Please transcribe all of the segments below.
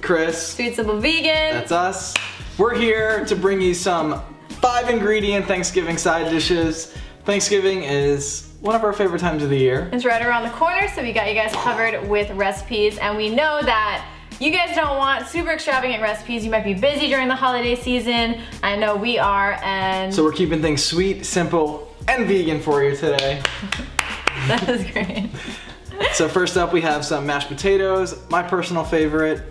Chris. Sweet Simple Vegan. That's us. We're here to bring you some five ingredient Thanksgiving side dishes. Thanksgiving is one of our favorite times of the year. It's right around the corner, so we got you guys covered with recipes, and we know that you guys don't want super extravagant recipes. You might be busy during the holiday season. I know we are, and So we're keeping things sweet, simple, and vegan for you today. that is great. So first up we have some mashed potatoes, my personal favorite.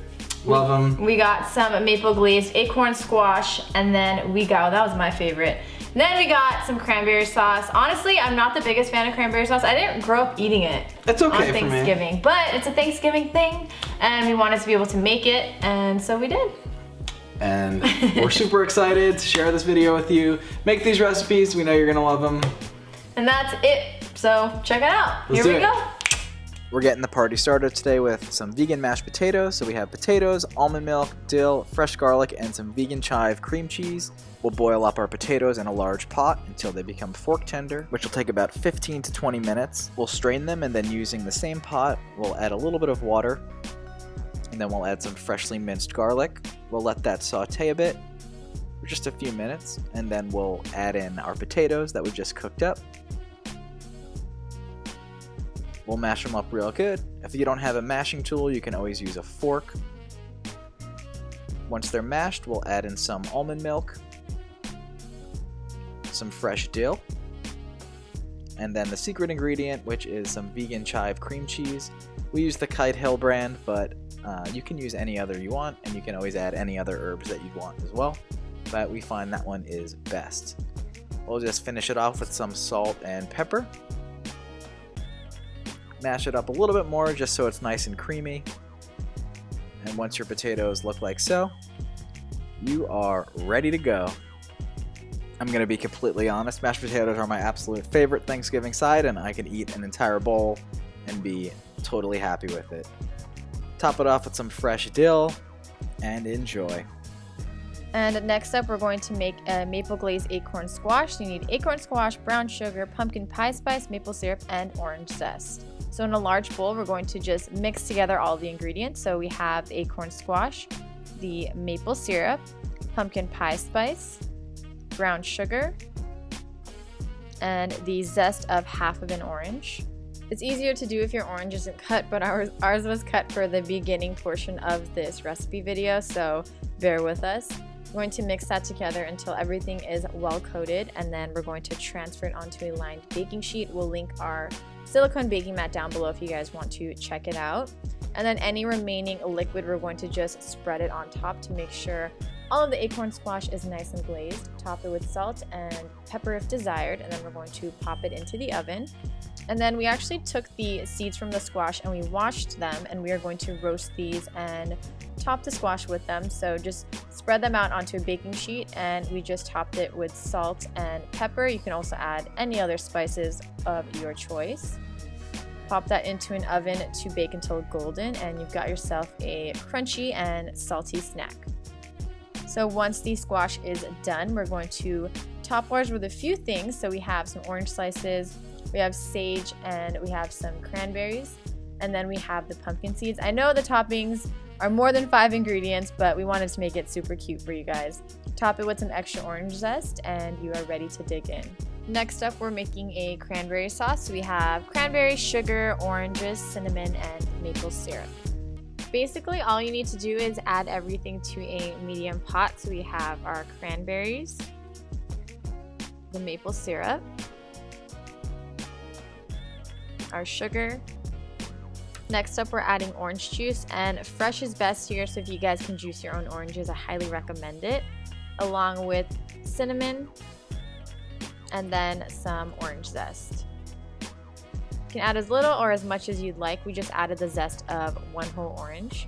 Love them. We got some maple glazed acorn squash, and then we got, that was my favorite. Then we got some cranberry sauce. Honestly, I'm not the biggest fan of cranberry sauce. I didn't grow up eating it It's okay on. Thanksgiving, but it's a Thanksgiving thing, and we wanted to be able to make it, and so we did. And we're super excited to share this video with you. Make these recipes, we know you're gonna love them. And that's it. So check it out. Let's Here we it. go. We're getting the party started today with some vegan mashed potatoes. So we have potatoes, almond milk, dill, fresh garlic, and some vegan chive cream cheese. We'll boil up our potatoes in a large pot until they become fork tender, which will take about 15 to 20 minutes. We'll strain them and then using the same pot, we'll add a little bit of water and then we'll add some freshly minced garlic. We'll let that saute a bit for just a few minutes and then we'll add in our potatoes that we just cooked up. We'll mash them up real good. If you don't have a mashing tool, you can always use a fork. Once they're mashed, we'll add in some almond milk, some fresh dill, and then the secret ingredient, which is some vegan chive cream cheese. We use the Kite Hill brand, but uh, you can use any other you want, and you can always add any other herbs that you want as well. But we find that one is best. We'll just finish it off with some salt and pepper mash it up a little bit more just so it's nice and creamy. And once your potatoes look like so, you are ready to go. I'm going to be completely honest, mashed potatoes are my absolute favorite Thanksgiving side, and I can eat an entire bowl and be totally happy with it. Top it off with some fresh dill and enjoy. And next up, we're going to make a maple glazed acorn squash. You need acorn squash, brown sugar, pumpkin pie spice, maple syrup, and orange zest. So in a large bowl, we're going to just mix together all the ingredients. So we have acorn squash, the maple syrup, pumpkin pie spice, brown sugar, and the zest of half of an orange. It's easier to do if your orange isn't cut, but ours, ours was cut for the beginning portion of this recipe video, so bear with us. We're going to mix that together until everything is well coated, and then we're going to transfer it onto a lined baking sheet. We'll link our silicone baking mat down below if you guys want to check it out. And then any remaining liquid, we're going to just spread it on top to make sure all of the acorn squash is nice and glazed. Top it with salt and pepper if desired, and then we're going to pop it into the oven. And then we actually took the seeds from the squash and we washed them, and we are going to roast these and top the squash with them. So just spread them out onto a baking sheet, and we just topped it with salt and pepper. You can also add any other spices of your choice. Pop that into an oven to bake until golden, and you've got yourself a crunchy and salty snack. So once the squash is done, we're going to top ours with a few things. So we have some orange slices, we have sage, and we have some cranberries. And then we have the pumpkin seeds. I know the toppings are more than five ingredients, but we wanted to make it super cute for you guys. Top it with some extra orange zest, and you are ready to dig in. Next up, we're making a cranberry sauce. We have cranberry, sugar, oranges, cinnamon, and maple syrup. Basically, all you need to do is add everything to a medium pot. So we have our cranberries, the maple syrup, our sugar. Next up, we're adding orange juice, and fresh is best here. So if you guys can juice your own oranges, I highly recommend it, along with cinnamon and then some orange zest. Can add as little or as much as you'd like. We just added the zest of one whole orange.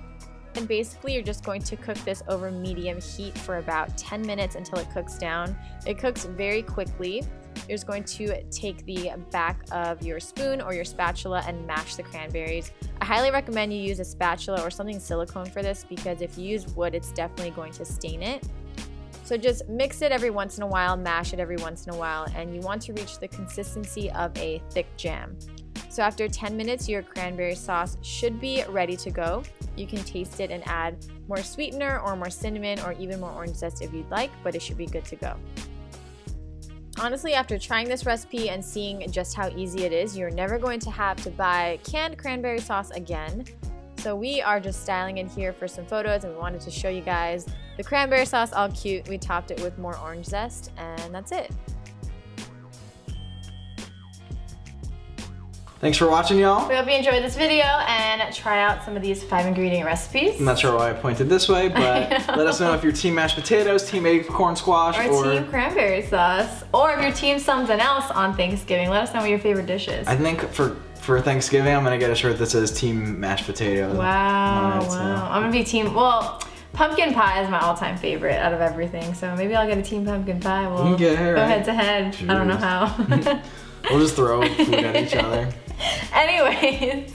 And basically, you're just going to cook this over medium heat for about 10 minutes until it cooks down. It cooks very quickly. You're just going to take the back of your spoon or your spatula and mash the cranberries. I highly recommend you use a spatula or something silicone for this because if you use wood, it's definitely going to stain it. So just mix it every once in a while, mash it every once in a while, and you want to reach the consistency of a thick jam. So after 10 minutes, your cranberry sauce should be ready to go. You can taste it and add more sweetener or more cinnamon or even more orange zest if you'd like, but it should be good to go. Honestly, after trying this recipe and seeing just how easy it is, you're never going to have to buy canned cranberry sauce again. So we are just styling in here for some photos and we wanted to show you guys the cranberry sauce all cute. We topped it with more orange zest and that's it. Thanks for watching, y'all. We hope you enjoyed this video and try out some of these five ingredient recipes. I'm not sure why I pointed this way, but let us know if you're team mashed potatoes, team acorn squash, or, or, team cranberry sauce. Or if you're team something else on Thanksgiving, let us know what your favorite dish is. I think for for Thanksgiving, I'm gonna get a shirt that says team mashed potatoes. Wow, it, so- wow. I'm gonna be team, well, pumpkin pie is my all-time favorite out of everything. So maybe I'll get a team pumpkin pie. We'll can get it, go right? head to head. I don't know how. We'll just throw food at each other. Anyways,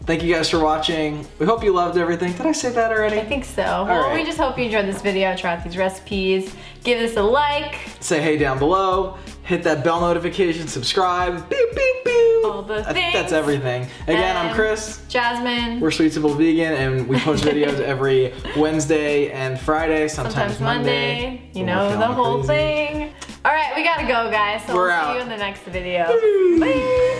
Thank you guys for watching. We hope you loved everything. Did I say that already? I think so. well, right. we just hope you enjoyed this video. Try out these recipes. Give us a like. Say hey down below. Hit that bell notification. Subscribe. Beep beep beep. All the I think that's everything. Again, I'm Chris. Jasmine. We're Sweet Simple Vegan, and we post videos every Wednesday and Friday, sometimes, sometimes Monday. You know the whole crazy. thing. All right, we gotta go, guys. So We're we'll out. see you in the next video. Bye. Bye. to figure out